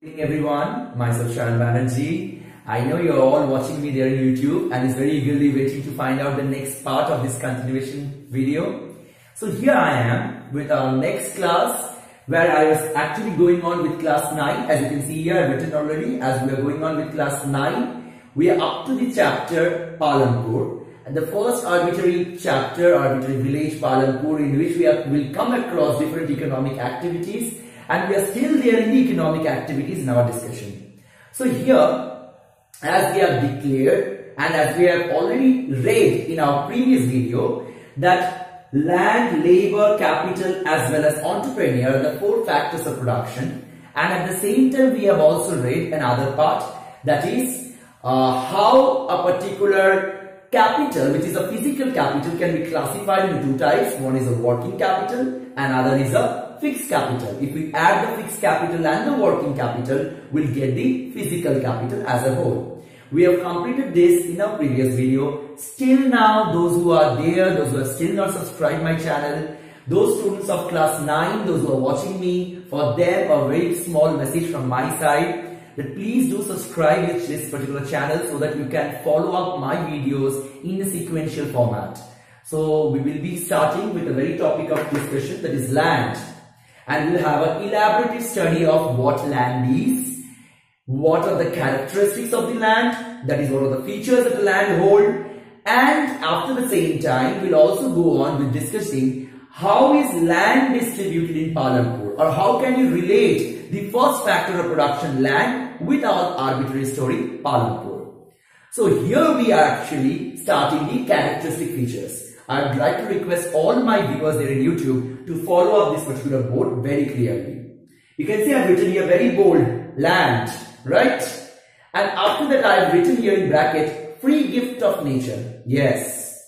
evening everyone, myself Sayan Banerjee. I know you're all watching me there on YouTube and is very eagerly waiting to find out the next part of this continuation video. So here I am with our next class where I was actually going on with class 9 as you can see here I've written already as we are going on with class 9 we are up to the chapter Palampur and the first arbitrary chapter arbitrary village Palampur in which we are, will come across different economic activities and we are still there in the economic activities in our discussion. So here as we have declared and as we have already read in our previous video that land, labor, capital as well as entrepreneur are the four factors of production and at the same time we have also read another part that is uh, how a particular capital which is a physical capital can be classified into two types one is a working capital and other is a fixed capital. If we add the fixed capital and the working capital, we'll get the physical capital as a whole. We have completed this in our previous video. Still now, those who are there, those who are still not subscribed my channel, those students of class 9, those who are watching me, for them a very small message from my side that please do subscribe to this particular channel so that you can follow up my videos in a sequential format. So we will be starting with a very topic of discussion that is land and we'll have an elaborate study of what land is, what are the characteristics of the land, that is what are the features that the land hold and after the same time we'll also go on with discussing how is land distributed in Palampur or how can you relate the first factor of production land with our arbitrary story Palampur. So here we are actually starting the characteristic features. I would like to request all my viewers there in YouTube to follow up this particular board very clearly. You can see I've written here very bold, land, right? And after that I've written here in bracket, free gift of nature. Yes.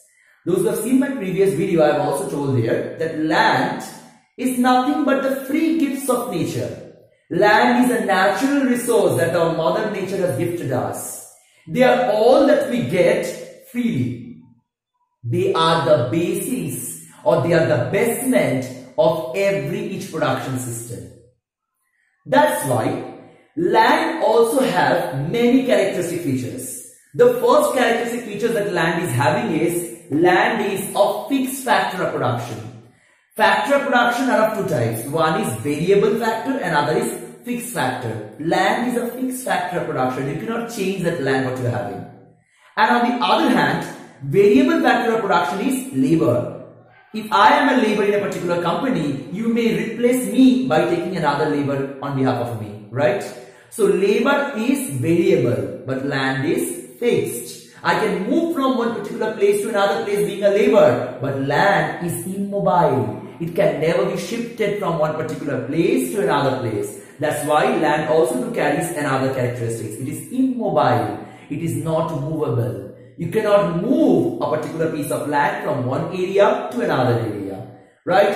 Those who have seen my previous video, I've also told here that land is nothing but the free gifts of nature. Land is a natural resource that our mother nature has gifted us. They are all that we get freely. They are the basis or they are the basement of every each production system. That's why land also have many characteristic features. The first characteristic feature that land is having is land is of fixed factor of production. Factor of production are of two types. One is variable factor and other is fixed factor. Land is a fixed factor of production. You cannot change that land what you are having. And on the other hand, Variable factor of production is labor. If I am a labor in a particular company, you may replace me by taking another labor on behalf of me, right? So labor is variable, but land is fixed. I can move from one particular place to another place being a labor, but land is immobile. It can never be shifted from one particular place to another place. That's why land also carries another characteristics. It is immobile. It is not movable. You cannot move a particular piece of land from one area to another area, right?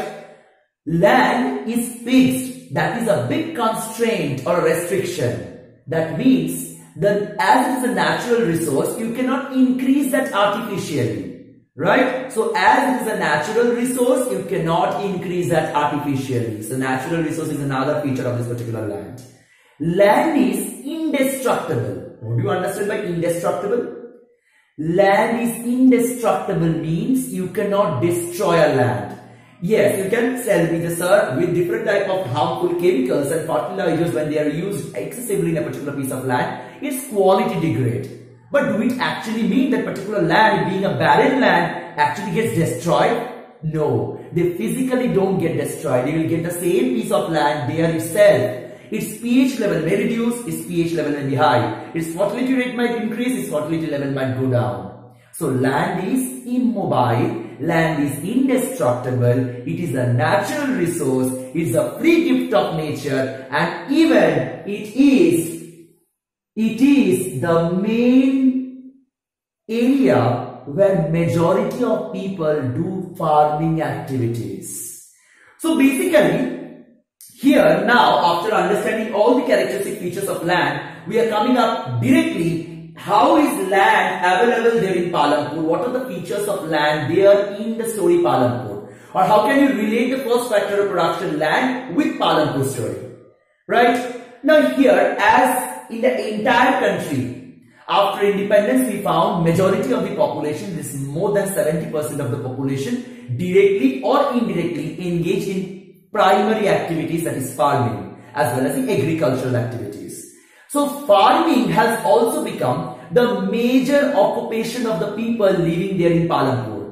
Land is fixed. That is a big constraint or a restriction. That means that as it is a natural resource, you cannot increase that artificially, right? So as it is a natural resource, you cannot increase that artificially. So natural resource is another feature of this particular land. Land is indestructible. What do you understand by indestructible? Land is indestructible means you cannot destroy a land. Yes, you can sell me sir with different type of harmful chemicals and fertilizers when they are used excessively in a particular piece of land, its quality degrade. But do it actually mean that particular land being a barren land actually gets destroyed? No, they physically don't get destroyed. They will get the same piece of land there itself its pH level may reduce, its pH level may be high. Its fertility rate might increase, its fertility level might go down. So land is immobile, land is indestructible, it is a natural resource, it is a free gift of nature and even it is, it is the main area where majority of people do farming activities. So basically here now after understanding all the characteristic features of land, we are coming up directly how is land available there in Palampur? What are the features of land there in the story Palampur? Or how can you relate the first factor of production land with Palampur story? Right? Now here, as in the entire country, after independence, we found majority of the population, this is more than 70% of the population, directly or indirectly engaged in primary activities that is farming as well as the agricultural activities. So farming has also become the major occupation of the people living there in Palampur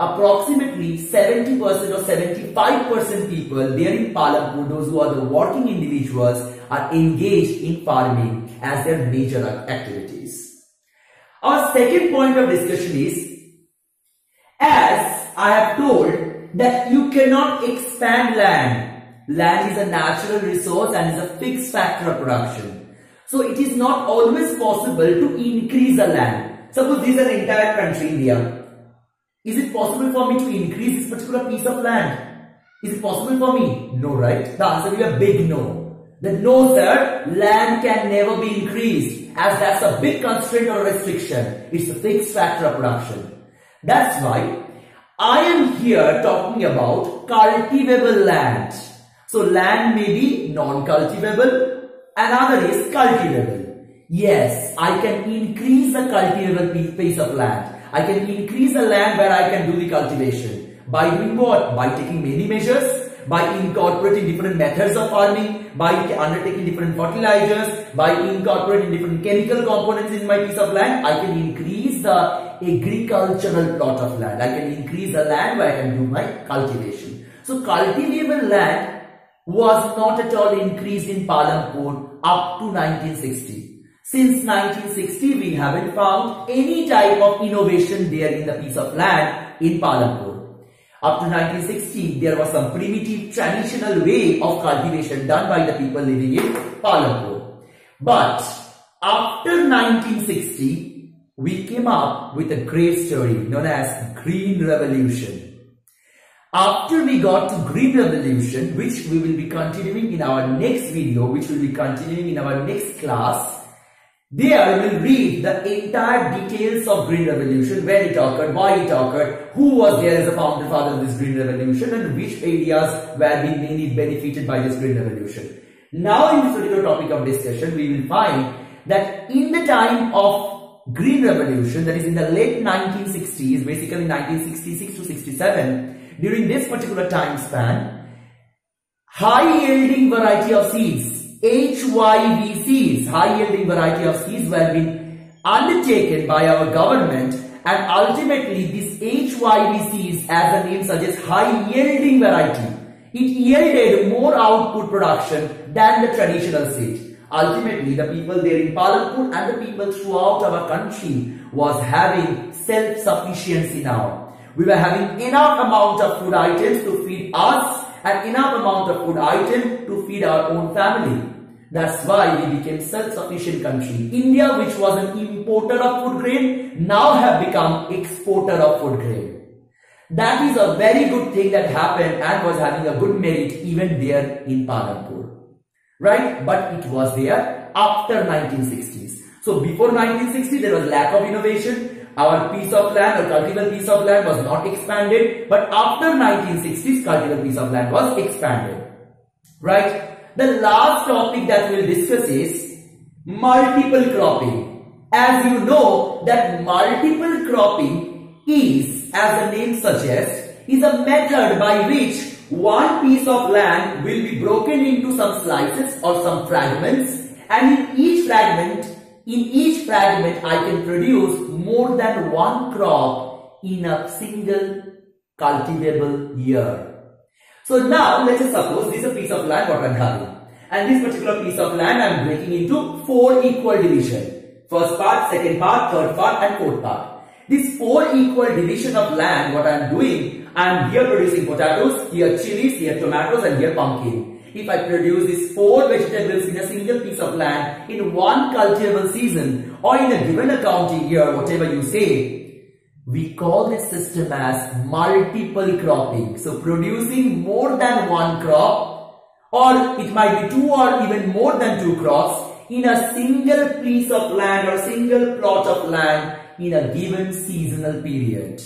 approximately 70% or 75% people there in Palampur, those who are the working individuals, are engaged in farming as their major activities. Our second point of discussion is, as I have told that you cannot expand land. Land is a natural resource and is a fixed factor of production. So it is not always possible to increase the land. Suppose this is an entire country, India. Is it possible for me to increase this particular piece of land? Is it possible for me? No, right? The answer will be a big no. The no, sir, land can never be increased as that's a big constraint or restriction. It's a fixed factor of production. That's why I am here talking about cultivable land. So land may be non-cultivable, another is cultivable. Yes, I can increase the cultivable piece of land. I can increase the land where I can do the cultivation. By doing what? By taking many measures, by incorporating different methods of farming, by undertaking different fertilizers, by incorporating different chemical components in my piece of land, I can increase the agricultural plot of land. I can increase the land where I can do my cultivation. So cultivable land was not at all increased in Palampur up to 1960. Since 1960, we haven't found any type of innovation there in the piece of land in Palampur. Up to 1960, there was some primitive traditional way of cultivation done by the people living in Palampur. But after 1960, we came up with a great story known as Green Revolution. After we got to Green Revolution, which we will be continuing in our next video, which will be continuing in our next class, there we will read the entire details of Green Revolution, where it occurred, why it occurred, who was there as a founder father of this Green Revolution and which areas were being mainly benefited by this Green Revolution. Now in this particular topic of discussion, we will find that in the time of Green Revolution, that is in the late 1960s, basically 1966 to 67, during this particular time span, high yielding variety of seeds HYV seeds, high yielding variety of seeds were being undertaken by our government and ultimately this HYV seeds as the name suggests high yielding variety. It yielded more output production than the traditional seed. Ultimately, the people there in Palampur and the people throughout our country was having self-sufficiency now. We were having enough amount of food items to feed us and enough amount of food items to feed our own family. That's why we became self-sufficient country. India, which was an importer of food grain, now have become exporter of food grain. That is a very good thing that happened and was having a good merit even there in Palampur. Right? But it was there after 1960s. So before 1960, there was lack of innovation. Our piece of land, or cultivable piece of land was not expanded. But after 1960s, cultivable piece of land was expanded. Right? The last topic that we will discuss is multiple cropping. As you know that multiple cropping is, as the name suggests, is a method by which one piece of land will be broken into some slices or some fragments and in each fragment, in each fragment I can produce more than one crop in a single cultivable year. So now let us suppose this is a piece of land what I'm having. And this particular piece of land I'm breaking into four equal division. First part, second part, third part and fourth part. This four equal division of land what I'm doing, I'm here producing potatoes, here chilies, here tomatoes and here pumpkin. If I produce these four vegetables in a single piece of land in one cultivable season or in a given county year, whatever you say, we call this system as multiple cropping. So producing more than one crop or it might be two or even more than two crops in a single piece of land or single plot of land in a given seasonal period.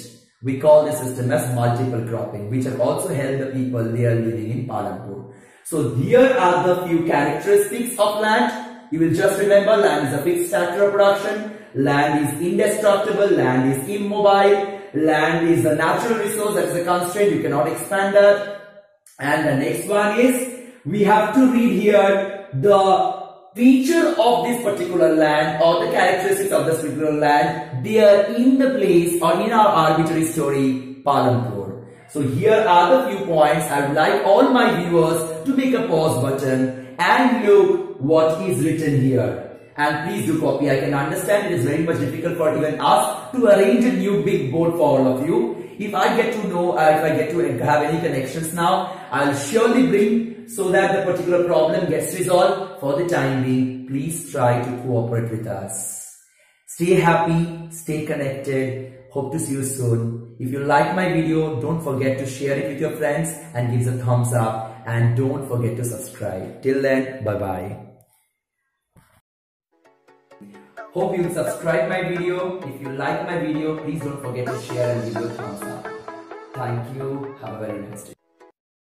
We call this system as multiple cropping which have also helped the people they are living in Palampur. So here are the few characteristics of land. You will just remember land is a fixed factor of production. Land is indestructible. Land is immobile. Land is a natural resource that is a constraint. You cannot expand that. And the next one is we have to read here the feature of this particular land or the characteristics of this particular land they are in the place or in our arbitrary story Palampur. So here are the few points I would like all my viewers to make a pause button and look what is written here. And please do copy. I can understand it is very much difficult for even us to arrange a new big board for all of you. If I get to know, uh, if I get to have any connections now, I'll surely bring so that the particular problem gets resolved. For the time being, please try to cooperate with us. Stay happy, stay connected. Hope to see you soon. If you like my video, don't forget to share it with your friends and give us a thumbs up. And don't forget to subscribe. Till then, bye-bye. Hope you subscribe my video. If you like my video, please don't forget to share and give a thumbs up. Thank you. Have a very nice day.